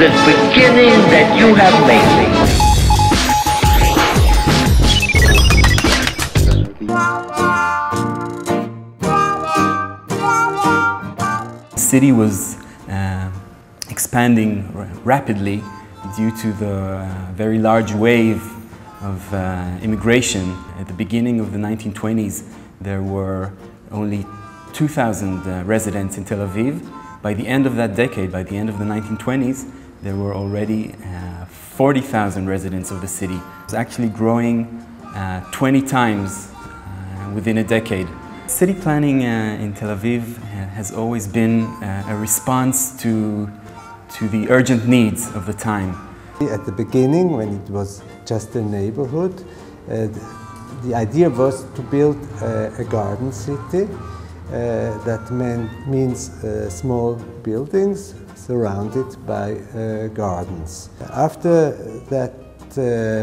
the beginning that you have made. The city was uh, expanding rapidly due to the uh, very large wave of uh, immigration. At the beginning of the 1920s, there were only 2,000 uh, residents in Tel Aviv. By the end of that decade, by the end of the 1920s, there were already uh, 40,000 residents of the city. It was actually growing uh, 20 times uh, within a decade. City planning uh, in Tel Aviv uh, has always been a response to, to the urgent needs of the time. At the beginning, when it was just a neighborhood, the idea was to build a garden city uh, that mean, means uh, small buildings surrounded by uh, gardens. After that,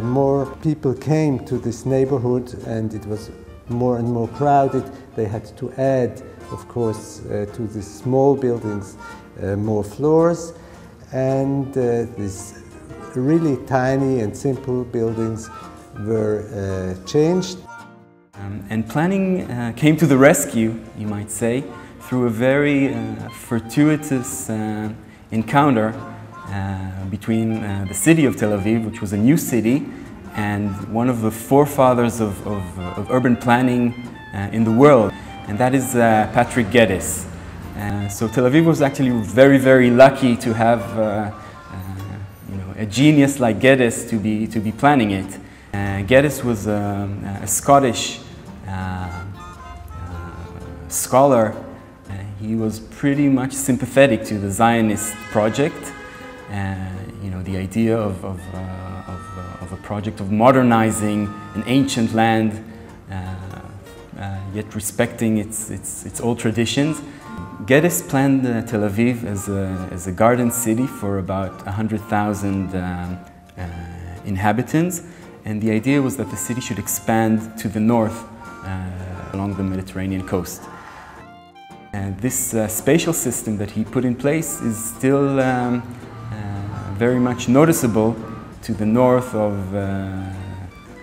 more people came to this neighborhood and it was more and more crowded. They had to add, of course, to these small buildings more floors and these really tiny and simple buildings were uh, changed. Um, and planning uh, came to the rescue, you might say, through a very uh, fortuitous uh, encounter uh, between uh, the city of Tel Aviv, which was a new city, and one of the forefathers of, of, of urban planning uh, in the world, and that is Patrick Geddes. so Tel Aviv was actually very, very lucky to have you know, a genius like Geddes to be, to be planning it. Uh, Geddes was um, a Scottish uh, uh, scholar, uh, he was pretty much sympathetic to the Zionist project. you know, the idea of, of, of, of, a project of modernizing an ancient land, yet respecting its, its, its old traditions. Geddes planned uh, Tel Aviv as a, as a garden city for about 100,000 um, uh, inhabitants and the idea was that the city should expand to the north uh, along the Mediterranean coast. And this uh, spatial system that he put in place is still um, uh, very much noticeable to the north of uh,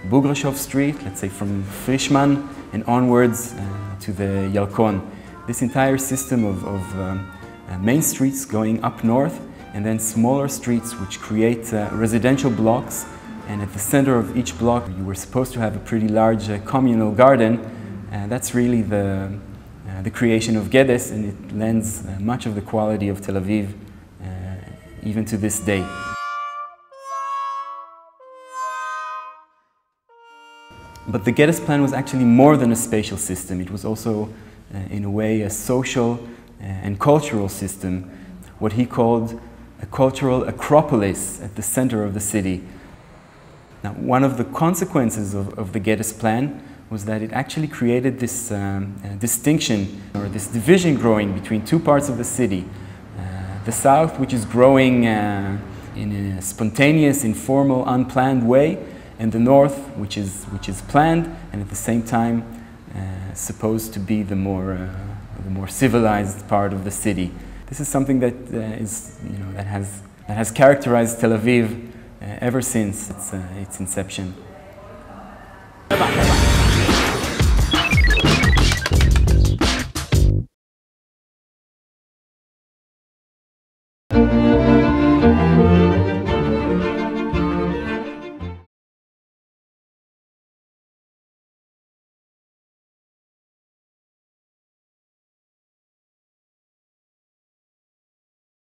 Bograshov Street, let's say from Frischman and onwards uh, to the Yarkon. This entire system of, of um, uh, main streets going up north and then smaller streets which create uh, residential blocks and at the center of each block, you were supposed to have a pretty large communal garden. And that's really the, uh, the creation of Geddes, and it lends uh, much of the quality of Tel Aviv uh, even to this day. But the Geddes plan was actually more than a spatial system. It was also, uh, in a way, a social uh, and cultural system, what he called a cultural acropolis at the center of the city. Now, one of the consequences of, of the Geddes plan was that it actually created this um, uh, distinction or this division growing between two parts of the city. Uh, the south, which is growing uh, in a spontaneous, informal, unplanned way, and the north, which is, which is planned and at the same time uh, supposed to be the more, uh, the more civilized part of the city. This is something that uh, is, you know, that has, that has characterized Tel Aviv ever since its, its inception.